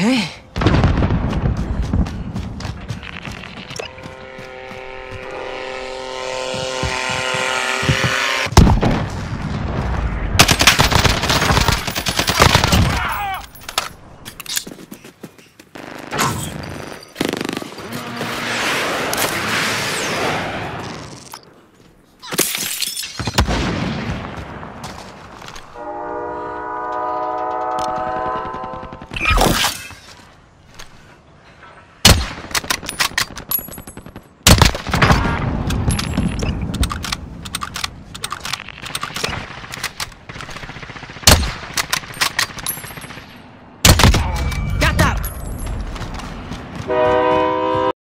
Okay.